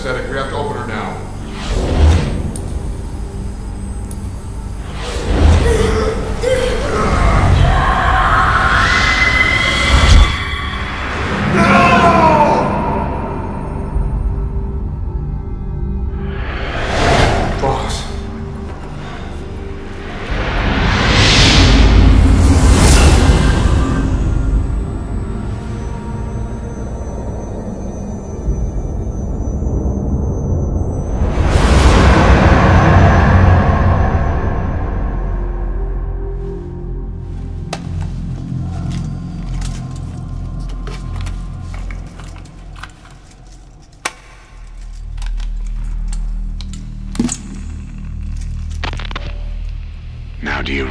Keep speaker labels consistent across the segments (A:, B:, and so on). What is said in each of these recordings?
A: anesthetic. We have to open her now.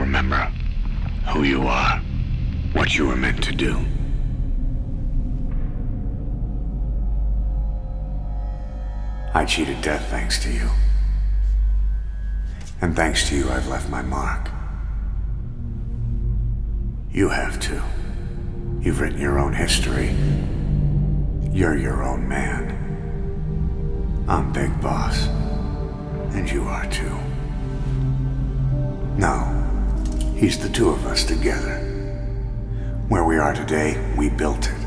A: Remember who you are, what you were meant to do. I cheated death thanks to you. And thanks to you, I've left my mark. You have too. You've written your own history. You're your own man. I'm Big Boss. And you are too. No. He's the two of us together. Where we are today, we built it.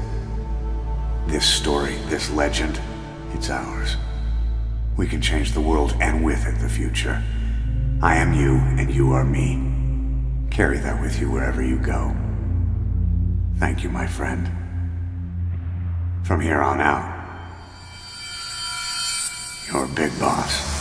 A: This story, this legend, it's ours. We can change the world and with it the future. I am you and you are me. Carry that with you wherever you go. Thank you, my friend. From here on out, you're Big Boss.